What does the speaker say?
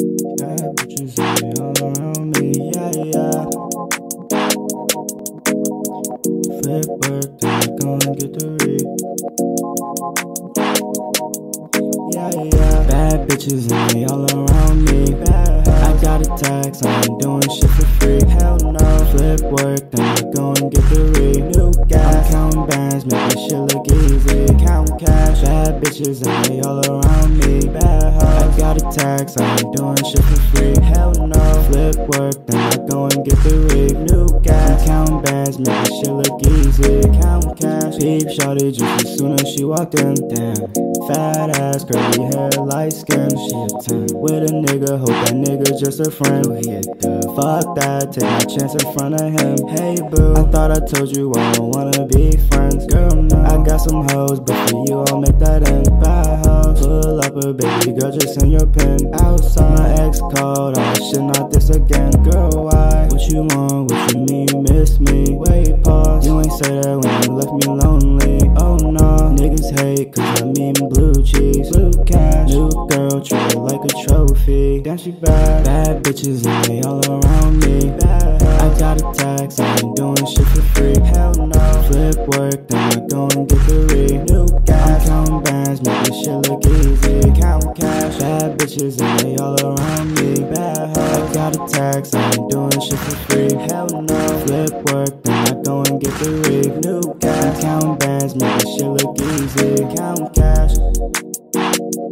Bad bitches all around me, yeah, yeah. Flip work, then I go and get the rig. Yeah, yeah. Bad bitches hanging all around me. I got a I ain't doing shit for free. Hell no. Flip work, then I go get the rig. New gas. I'm counting bands, making shit look easy. Count cash. Bad bitches hanging all around me. Tax, I ain't doing shit for free. Hell no. Flip work, then I go and get the rig. New gas. I'm counting bands, making shit look easy. Count cash. Peep shorty just as soon as she walked in. Damn. Fat ass, curly hair, light skin. She a 10. With a nigga, hope that nigga just a friend. He a dub. Fuck that, take my chance in front of him. Hey boo, I thought I told you I don't wanna be friends. Girl, no. I got some hoes, but for you I'll make that end. Baby girl, just send your pin. Outside, my ex called, I should not this again. Girl, why? What you want? What you mean? Miss me? Wait, pause. You ain't say that when you left me lonely. Oh no, niggas hate cause I mean blue cheese. Blue cash, new girl, treat like a trophy. Damn, she bad. Bad bitches and they all around me. Bad. Work, then I go and get the rig. New gas, I'm counting bands, making shit look easy. Count cash, bad bitches and they all around me. Bad hoes. Got a tax, I ain't doing shit for free. Hell no. Flip work, then I go and get the rig. New gas, I'm counting bands, making shit look easy. Count cash.